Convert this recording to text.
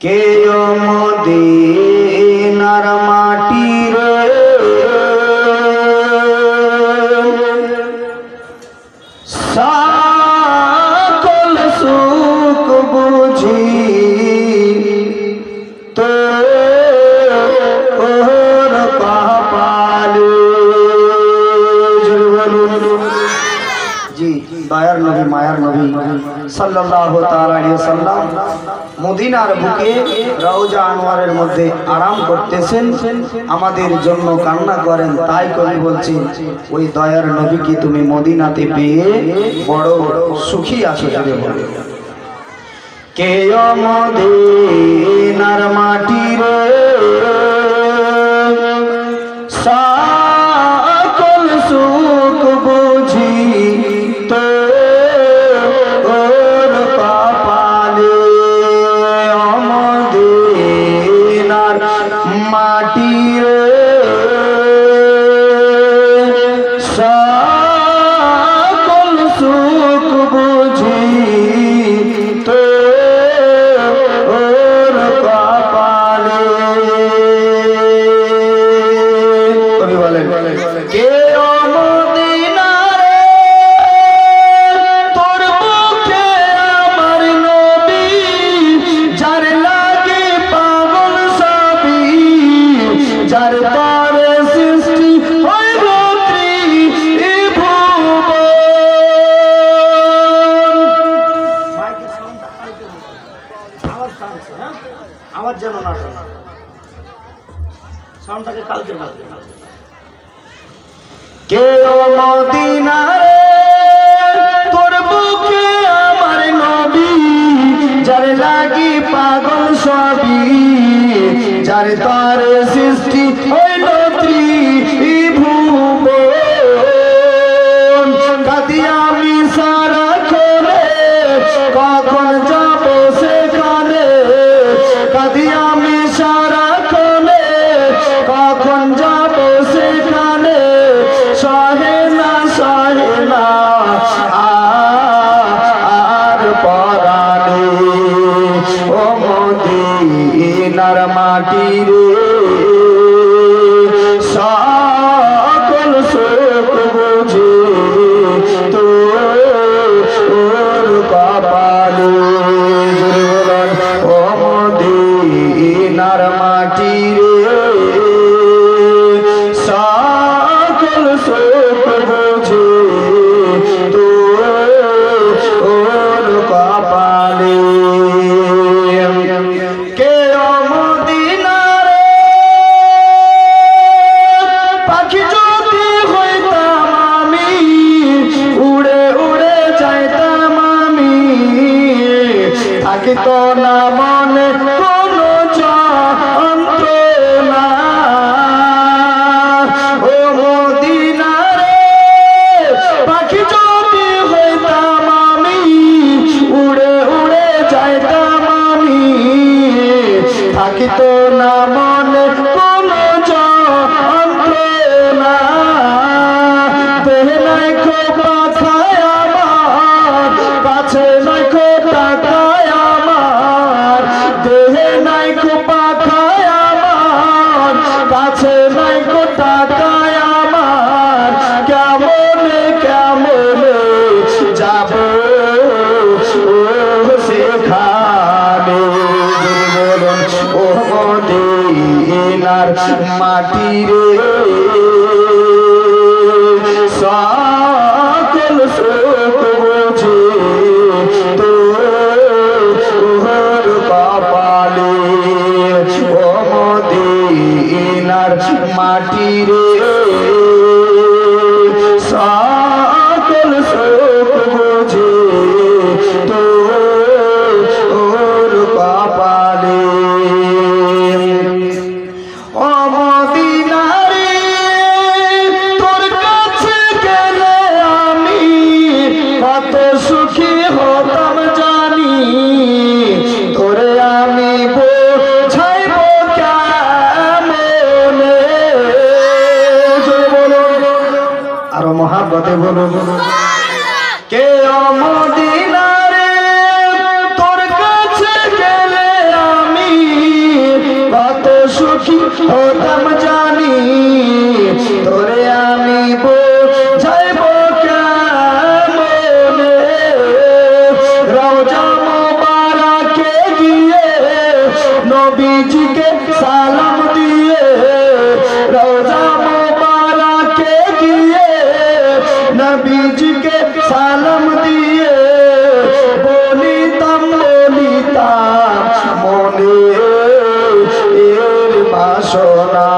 কে মদিনার দয়ার নবী, মায়ার নবী আলাইহি ওয়াসাল্লাম মদিনার বুকে রওজা আনোয়ারের মধ্যে আরাম করতেছেন, আমাদের জন্য কান্না করেন, তাই কবি বলছেন ওই দয়ার নবীকে তুমি মদিনাতে পেয়ে বড় সুখী আছো বলে। কে মদিনার আমার যেন না সাউন্ডটাকে কালকে তোর বুকে আমার নবী, যার লাগি পাগল সবই, যার তার মদিনার মাটি রে সকল সুখ বুঝে তো কপালে ও মদিনার মাটি রে সকল সুখ না মনে কোনো যন্ত্রণা ও মদিনারে পাখি যদি হইতাম আমি উড়ে উড়ে থাকিত না ও মদিনার মাটি রে সকল সুখ বলুন কে অমদিনা রে তোর কাছে গেলে আমি কত সুখী হতাম জানি। তোরে আমি বোঝাইব কেমনে? রওজা মোবারকে গিয়ে নবীজিকে নবীজিকে সালাম দিয়ে বলিতাম বলিতাম মনে এর বাসনা